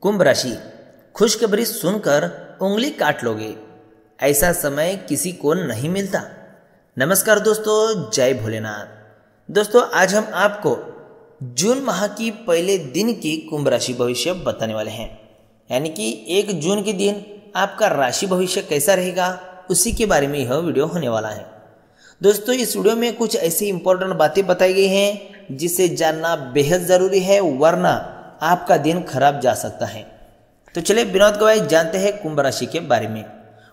कुंभ राशि। खुशखबरी सुनकर उंगली काट लोगे। ऐसा समय किसी को नहीं मिलता। नमस्कार दोस्तों, जय भोलेनाथ। दोस्तों, आज हम आपको जून माह की पहले दिन की कुंभ राशि भविष्य बताने वाले हैं। यानी कि एक जून के दिन आपका राशि भविष्य कैसा रहेगा, उसी के बारे में यह वीडियो होने वाला है। दोस्तों, इस वीडियो में कुछ ऐसी इंपॉर्टेंट बातें बताई गई हैं, जिसे जानना बेहद ज़रूरी है, वरना आपका दिन खराब जा सकता है। तो चलिए विनोद गवाई जानते हैं कुंभ राशि के बारे में।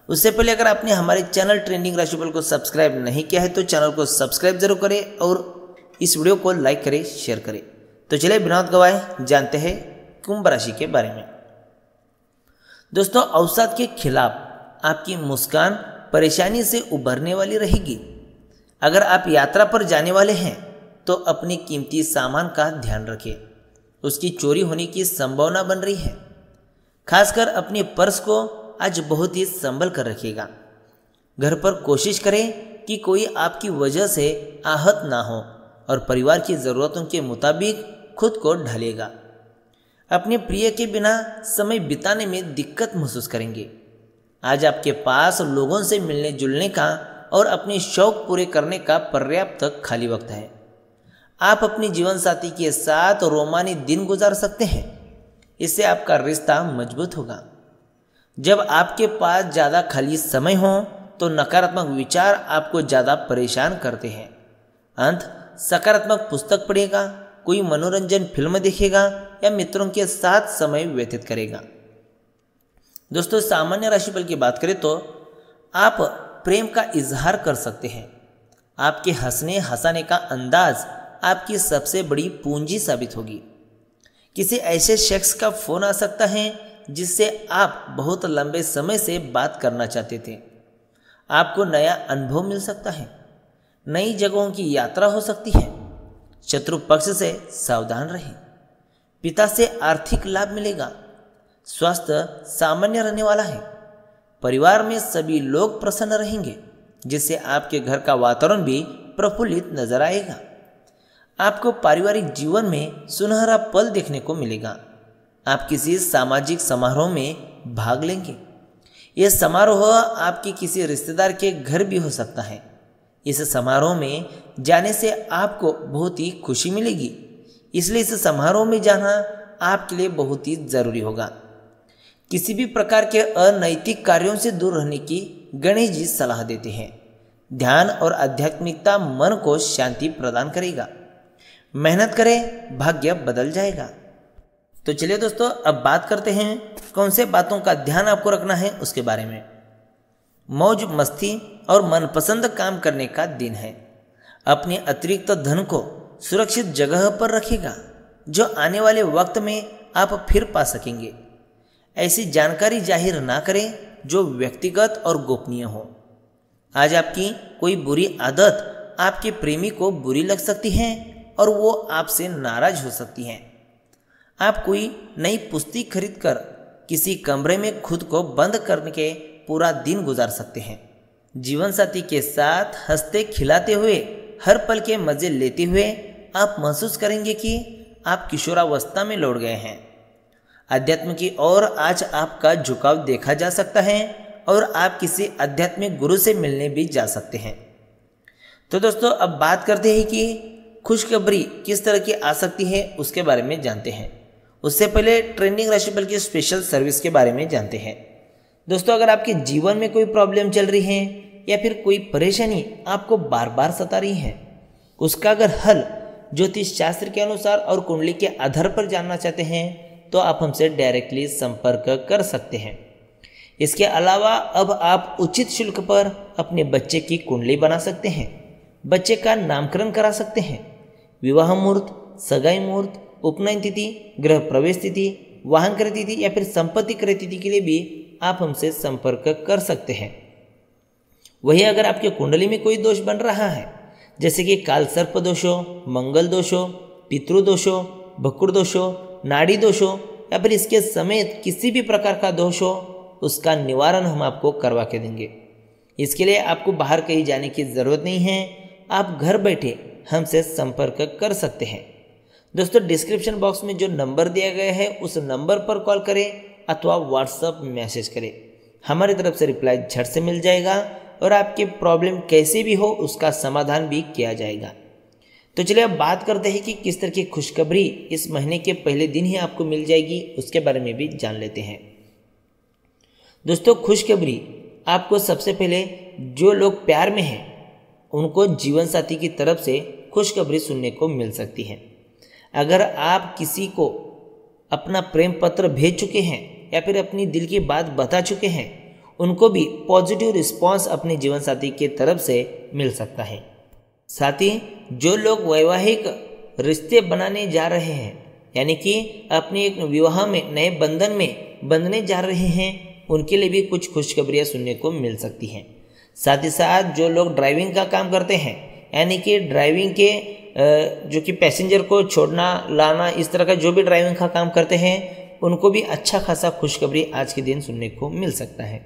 उससे पहले अगर आपने हमारे चैनल ट्रेंडिंग राशिफल को सब्सक्राइब नहीं किया है तो चैनल को सब्सक्राइब ज़रूर करें और इस वीडियो को लाइक करें, शेयर करें। तो चलिए विनोद गवाए जानते हैं कुंभ राशि के बारे में। दोस्तों, अवसाद के खिलाफ आपकी मुस्कान परेशानी से उभरने वाली रहेगी। अगर आप यात्रा पर जाने वाले हैं तो अपने कीमती सामान का ध्यान रखें। उसकी चोरी होने की संभावना बन रही है। खासकर अपने पर्स को आज बहुत ही संभल कर रखिएगा। घर पर कोशिश करें कि कोई आपकी वजह से आहत ना हो और परिवार की ज़रूरतों के मुताबिक खुद को ढलेगा अपने प्रिय के बिना समय बिताने में दिक्कत महसूस करेंगे। आज आपके पास लोगों से मिलने जुलने का और अपने शौक पूरे करने का पर्याप्त खाली वक्त है। आप अपनी जीवन साथी के साथ रोमानी दिन गुजार सकते हैं। इससे आपका रिश्ता मज़बूत होगा। जब आपके पास ज़्यादा खाली समय हो तो नकारात्मक विचार आपको ज़्यादा परेशान करते हैं। अंत, सकारात्मक पुस्तक पढ़ेगा कोई मनोरंजन फ़िल्म देखेगा या मित्रों के साथ समय व्यतीत करेगा दोस्तों, सामान्य राशिफल की बात करें तो आप प्रेम का इजहार कर सकते हैं। आपके हंसने हंसाने का अंदाज आपकी सबसे बड़ी पूंजी साबित होगी। किसी ऐसे शख्स का फ़ोन आ सकता है, जिससे आप बहुत लंबे समय से बात करना चाहते थे। आपको नया अनुभव मिल सकता है, नई जगहों की यात्रा हो सकती है। शत्रु पक्ष से सावधान रहें। पिता से आर्थिक लाभ मिलेगा, स्वास्थ्य सामान्य रहने वाला है। परिवार में सभी लोग प्रसन्न रहेंगे, जिससे आपके घर का वातावरण भी प्रफुल्लित नज़र आएगा। आपको पारिवारिक जीवन में सुनहरा पल देखने को मिलेगा। आप किसी सामाजिक समारोह में भाग लेंगे। यह समारोह आपके किसी रिश्तेदार के घर भी हो सकता है। इस समारोह में जाने से आपको बहुत ही खुशी मिलेगी। इसलिए इस समारोह में जाना आपके लिए बहुत ही ज़रूरी होगा। किसी भी प्रकार के अनैतिक कार्यों से दूर रहने की गणेश जी सलाह देते हैं। ध्यान और आध्यात्मिकता मन को शांति प्रदान करेगा। मेहनत करें, भाग्य बदल जाएगा। तो चलिए दोस्तों, अब बात करते हैं, कौन से बातों का ध्यान आपको रखना है उसके बारे में। मौज, मस्ती और मनपसंद काम करने का दिन है। अपने अतिरिक्त धन को सुरक्षित जगह पर रखेगा जो आने वाले वक्त में आप फिर पा सकेंगे। ऐसी जानकारी ज़ाहिर ना करें, जो व्यक्तिगत और गोपनीय हो। आज आपकी कोई बुरी आदत आपके प्रेमी को बुरी लग सकती है और वो आपसे नाराज़ हो सकती हैं। आप कोई नई पुस्तक खरीद कर किसी कमरे में खुद को बंद करके पूरा दिन गुजार सकते हैं। जीवन साथी के साथ हँसते खिलाते हुए, हर पल के मज़े लेते हुए आप महसूस करेंगे कि आप किशोरावस्था में लौट गए हैं। अध्यात्म की ओर आज आपका झुकाव देखा जा सकता है और आप किसी आध्यात्मिक गुरु से मिलने भी जा सकते हैं। तो दोस्तों, अब बात करते हैं कि खुशखबरी किस तरह की आ सकती है, उसके बारे में जानते हैं। उससे पहले ट्रेंडिंग राशिफल की स्पेशल सर्विस के बारे में जानते हैं। दोस्तों, अगर आपके जीवन में कोई प्रॉब्लम चल रही है या फिर कोई परेशानी आपको बार बार सता रही है, उसका अगर हल ज्योतिष शास्त्र के अनुसार और कुंडली के आधार पर जानना चाहते हैं तो आप हमसे डायरेक्टली संपर्क कर सकते हैं। इसके अलावा, अब आप उचित शुल्क पर अपने बच्चे की कुंडली बना सकते हैं। बच्चे का नामकरण करा सकते हैं। विवाह मुहूर्त सगाई मुहूर्त उपनयन तिथि गृह प्रवेश तिथि वाहन क्रय तिथि या फिर संपत्ति क्रय तिथि के लिए भी आप हमसे संपर्क कर सकते हैं। वही अगर आपके कुंडली में कोई दोष बन रहा है, जैसे कि काल सर्प दोषो, मंगल दोष हो दोषो पितृदोषो भकुर दोषो, नाड़ी दोषो या फिर इसके समेत किसी भी प्रकार का दोष हो, उसका निवारण हम आपको करवा के देंगे। इसके लिए आपको बाहर कहीं जाने की ज़रूरत नहीं है। आप घर बैठे हमसे संपर्क कर सकते हैं। दोस्तों डिस्क्रिप्शन बॉक्स में जो नंबर दिया गया है, उस नंबर पर कॉल करें अथवा व्हाट्सअप मैसेज करें। हमारी तरफ़ से रिप्लाई झट से मिल जाएगा और आपके प्रॉब्लम कैसे भी हो, उसका समाधान भी किया जाएगा। तो चलिए अब बात करते हैं कि किस तरह की खुशखबरी इस महीने के पहले दिन ही आपको मिल जाएगी, उसके बारे में भी जान लेते हैं। दोस्तों, खुशखबरी आपको सबसे पहले जो लोग प्यार में हैं उनको जीवन साथी की तरफ़ से खुशखबरी सुनने को मिल सकती है। अगर आप किसी को अपना प्रेम पत्र भेज चुके हैं या फिर अपनी दिल की बात बता चुके हैं, उनको भी पॉजिटिव रिस्पांस अपने जीवन साथी की तरफ़ से मिल सकता है। साथ ही जो लोग वैवाहिक रिश्ते बनाने जा रहे हैं, यानी कि अपने एक विवाह में, नए बंधन में बंधने जा रहे हैं, उनके लिए भी कुछ खुशखबरियाँ सुनने को मिल सकती हैं। साथ ही साथ जो लोग ड्राइविंग का काम करते हैं, यानी कि ड्राइविंग के जो कि पैसेंजर को छोड़ना, लाना, इस तरह का जो भी ड्राइविंग का काम करते हैं, उनको भी अच्छा खासा खुशखबरी आज के दिन सुनने को मिल सकता है।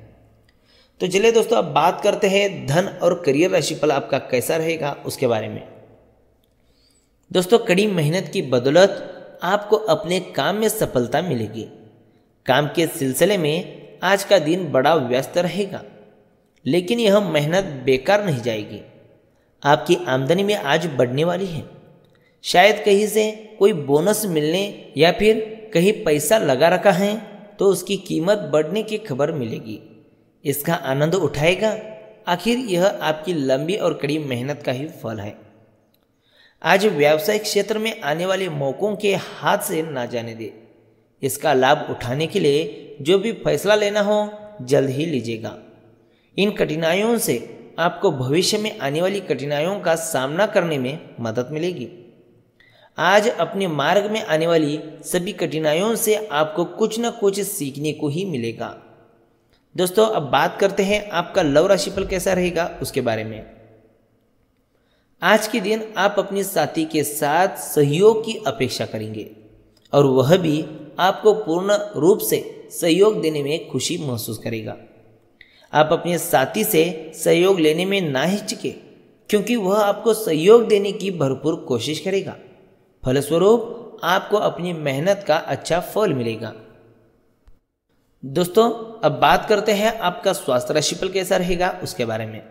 तो चलिए दोस्तों, अब बात करते हैं धन और करियर राशिफल आपका कैसा रहेगा, उसके बारे में। दोस्तों, कड़ी मेहनत की बदौलत आपको अपने काम में सफलता मिलेगी। काम के सिलसिले में आज का दिन बड़ा व्यस्त रहेगा। लेकिन यह मेहनत बेकार नहीं जाएगी। आपकी आमदनी में आज बढ़ने वाली है। शायद कहीं से कोई बोनस मिलने या फिर कहीं पैसा लगा रखा है तो उसकी कीमत बढ़ने की खबर मिलेगी। इसका आनंद उठाएगा। आखिर यह आपकी लंबी और कड़ी मेहनत का ही फल है। आज व्यावसायिक क्षेत्र में आने वाले मौक़ों के हाथ से ना जाने दे। इसका लाभ उठाने के लिए जो भी फैसला लेना हो, जल्द ही लीजिएगा। इन कठिनाइयों से आपको भविष्य में आने वाली कठिनाइयों का सामना करने में मदद मिलेगी। आज अपने मार्ग में आने वाली सभी कठिनाइयों से आपको कुछ न कुछ सीखने को ही मिलेगा। दोस्तों, अब बात करते हैं आपका लव राशिफल कैसा रहेगा उसके बारे में। आज के दिन आप अपने साथी के साथ सहयोग की अपेक्षा करेंगे और वह भी आपको पूर्ण रूप से सहयोग देने में खुशी महसूस करेगा। आप अपने साथी से सहयोग लेने में ना हिचके, क्योंकि वह आपको सहयोग देने की भरपूर कोशिश करेगा। फलस्वरूप, आपको अपनी मेहनत का अच्छा फल मिलेगा। दोस्तों, अब बात करते हैं आपका स्वास्थ्य राशिफल कैसा रहेगा, उसके बारे में।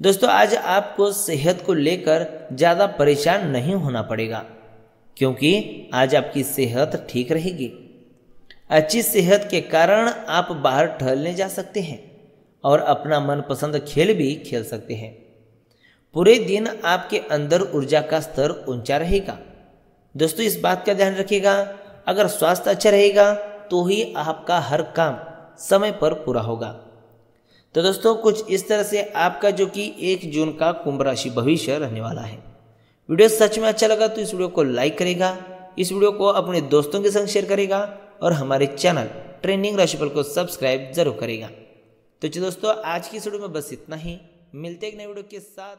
दोस्तों, आज आपको सेहत को लेकर ज़्यादा परेशान नहीं होना पड़ेगा, क्योंकि आज आपकी सेहत ठीक रहेगी। अच्छी सेहत के कारण आप बाहर टहलने जा सकते हैं। और अपना मनपसंद खेल भी खेल सकते हैं। पूरे दिन आपके अंदर ऊर्जा का स्तर ऊँचा रहेगा। दोस्तों, इस बात का ध्यान रखिएगा, अगर स्वास्थ्य अच्छा रहेगा तो ही आपका हर काम समय पर पूरा होगा। तो दोस्तों, कुछ इस तरह से आपका जो कि एक जून का कुंभ राशि भविष्य रहने वाला है। वीडियो सच में अच्छा लगा तो इस वीडियो को लाइक करेगा, इस वीडियो को अपने दोस्तों के संग शेयर करेगा और हमारे चैनल ट्रेंडिंग राशिफल को सब्सक्राइब ज़रूर करेगा। तो दोस्तों, आज की वीडियो में बस इतना ही। मिलते एक नए वीडियो के साथ।